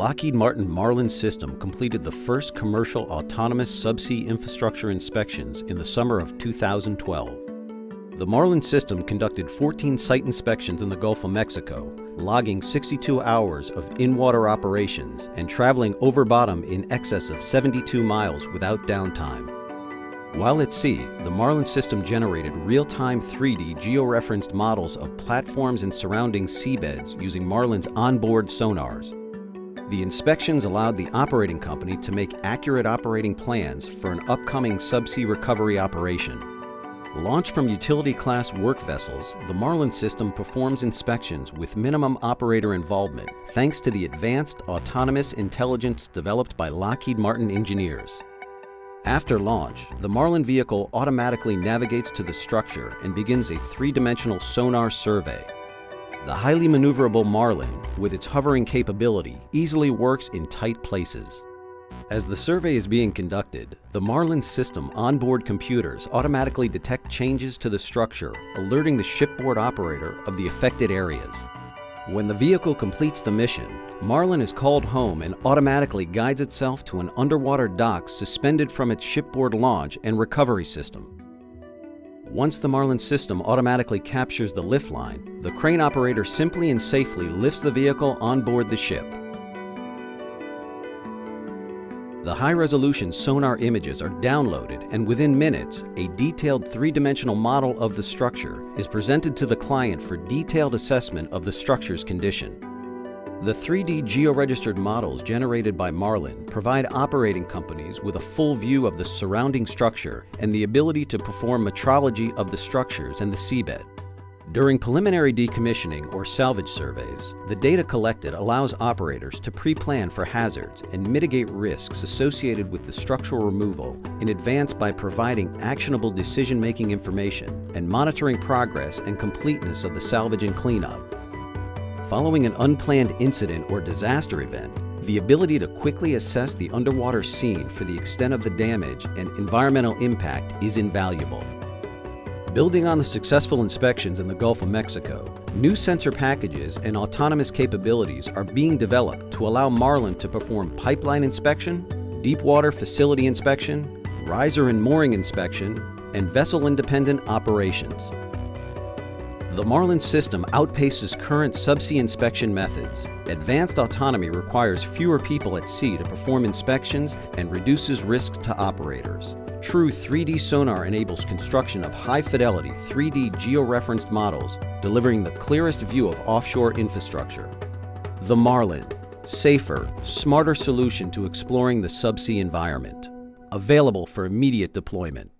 Lockheed Martin Marlin system completed the first commercial autonomous subsea infrastructure inspections in the summer of 2012. The Marlin system conducted 14 site inspections in the Gulf of Mexico, logging 62 hours of in-water operations and traveling over bottom in excess of 72 miles without downtime. While at sea, the Marlin system generated real-time 3D georeferenced models of platforms and surrounding seabeds using Marlin's onboard sonars. The inspections allowed the operating company to make accurate operating plans for an upcoming subsea recovery operation. Launched from utility-class work vessels, the Marlin system performs inspections with minimum operator involvement thanks to the advanced autonomous intelligence developed by Lockheed Martin engineers. After launch, the Marlin vehicle automatically navigates to the structure and begins a three-dimensional sonar survey. The highly maneuverable Marlin, with its hovering capability, easily works in tight places. As the survey is being conducted, the Marlin system onboard computers automatically detect changes to the structure, alerting the shipboard operator of the affected areas. When the vehicle completes the mission, Marlin is called home and automatically guides itself to an underwater dock suspended from its shipboard launch and recovery system. Once the Marlin system automatically captures the lift line, the crane operator simply and safely lifts the vehicle on board the ship. The high-resolution sonar images are downloaded and within minutes, a detailed three-dimensional model of the structure is presented to the client for detailed assessment of the structure's condition. The 3D georegistered models generated by Marlin provide operating companies with a full view of the surrounding structure and the ability to perform metrology of the structures and the seabed. During preliminary decommissioning or salvage surveys, the data collected allows operators to pre-plan for hazards and mitigate risks associated with the structural removal in advance by providing actionable decision-making information and monitoring progress and completeness of the salvage and cleanup. Following an unplanned incident or disaster event, the ability to quickly assess the underwater scene for the extent of the damage and environmental impact is invaluable. Building on the successful inspections in the Gulf of Mexico, new sensor packages and autonomous capabilities are being developed to allow Marlin to perform pipeline inspection, deep water facility inspection, riser and mooring inspection, and vessel-independent operations. The Marlin system outpaces current subsea inspection methods. Advanced autonomy requires fewer people at sea to perform inspections and reduces risks to operators. True 3D sonar enables construction of high-fidelity 3D georeferenced models, delivering the clearest view of offshore infrastructure. The Marlin, safer, smarter solution to exploring the subsea environment. Available for immediate deployment.